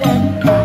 one.